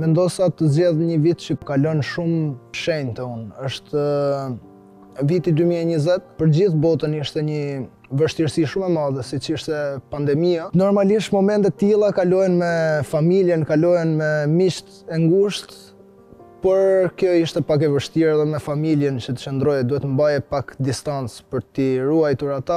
Vendosa të zgjedh një vit që kalon shumë shenjë te unë. Është viti 2020, për gjithë botën ishte një vështirësi shumë e madhe, siç ishte pandemia. Normalisht, momente të tilla kalohen me familjen, kalohen me miqtë e ngushtë, Por kjo ishte pak e vështirë edhe me familjen që të qëndroje, duhet të mbaje pak distancë për t'i ruajtur ata.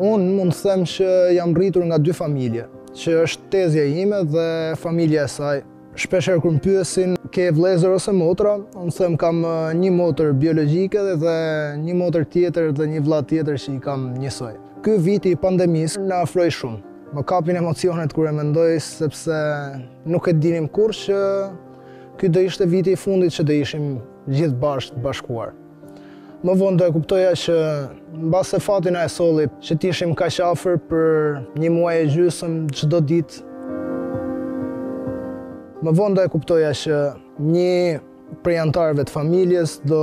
Unë mund të them që jam rritur nga dy familje, që është tezja ime dhe familja e saj. Shpesh herë kur më pyesin, ke vëllezër ose motra? Unë them kam një motër biologjike dhe një motër tjetër dhe një vëlla tjetër që i kam njësoj. Ky viti i pandemisë na afroi shumë. Më kapin emocionet kur e mendoj sepse nuk e dinim kurrë që ky do ishte viti i fundit që do ishim gjithë bashkë të bashkuar. Më vonë do e kuptoja që mbase fati na e solli që t'ishim kaq afër për një muaj e gjysëm çdo ditë. Më vonë do e kuptoja që një prej anëtarëve të familjes do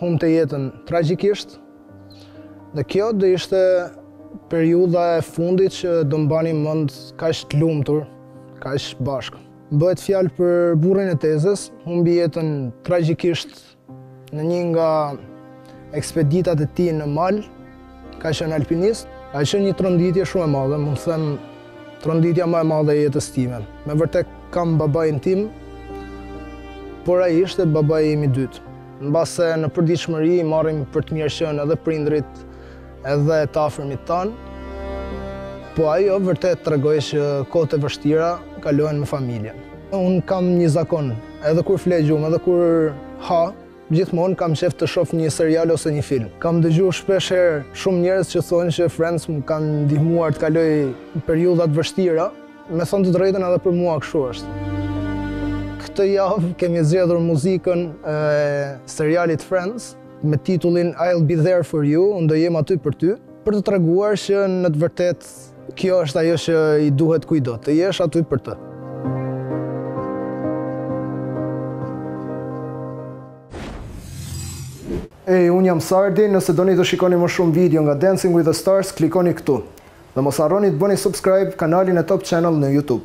humbte jetën tragjikisht, Dhe kjo do ishte periudha e fundit që do mbanim mend kaq të lumtur, kaq bashkë. Bëhet fjalë për burrin e tezes, humbi jetën tragjikisht në një nga ekspeditat e tij në mal, ka qenë alpinist, ka qenë një tronditje shumë e madhe, mund të them tronditja më e madhe e jetës time. Me vërtetë kam babain tim, por ai ishte babai im i dytë. Mbase në përditshmëri marrim për të mirëqenë edhe prindërit edhe të afërmit tanë, po ajo vërtet tregoi që kohët e vështira kalohen me familjen. Unë kam një zakon, edhe kur fle gjumë, edhe kur ha, gjithmonë kam qef të shof një serial ose një film. Kam dëgju shpesh herë shumë njerëz që thonë që Friends më kanë ndihmuar të kaloj periudha të vështira, Me thënë të drejtën edhe për mua kështu është. Këtë javë kemi zgjedhur muzikën e serialit Friends me titullin I'll be there for you, unë do jem aty për ty, për të treguar që në të vërtetë kjo është ajo që i duhet kujdo, të jesh aty për të. Ej, unë jam Sardi, nëse doni të shikoni më shumë video nga Dancing with the Stars, klikoni këtu. Dhe mos harroni të bëni subscribe kanalin e Top Channel në YouTube.